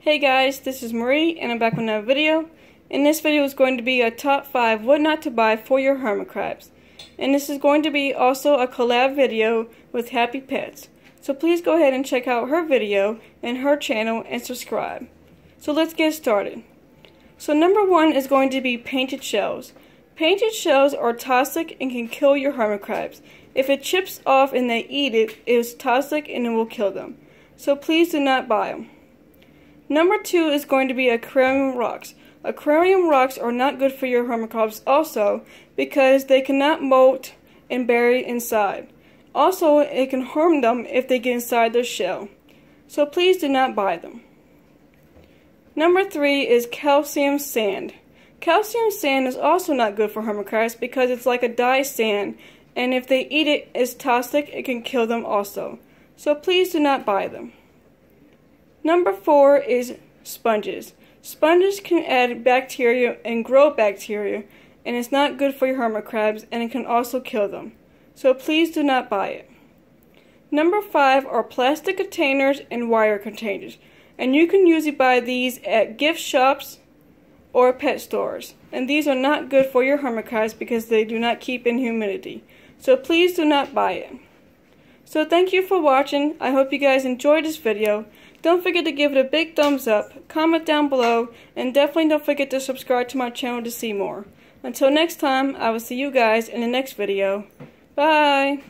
Hey guys, this is Marie and I'm back with another video. And this video is going to be a top 5 what not to buy for your hermit crabs. And this is going to be also a collab video with Happy Pets. So please go ahead and check out her video and her channel and subscribe. So let's get started. So number one is going to be painted shells. Painted shells are toxic and can kill your hermit crabs. If it chips off and they eat it, it is toxic and it will kill them. So please do not buy them. Number two is going to be aquarium rocks. Aquarium rocks are not good for your hermit crabs also because they cannot molt and bury inside. Also, it can harm them if they get inside their shell. So please do not buy them. Number three is calcium sand. Calcium sand is also not good for hermit crabs because it's like a dye sand and if they eat it, it's toxic, it can kill them also. So please do not buy them. Number four is sponges. Sponges can add bacteria and grow bacteria, and it's not good for your hermit crabs, and it can also kill them. So please do not buy it. Number five are plastic containers and wire containers, and you can usually buy these at gift shops or pet stores. And these are not good for your hermit crabs because they do not keep in humidity. So please do not buy it. So thank you for watching. I hope you guys enjoyed this video. Don't forget to give it a big thumbs up, comment down below, and definitely don't forget to subscribe to my channel to see more. Until next time, I will see you guys in the next video. Bye!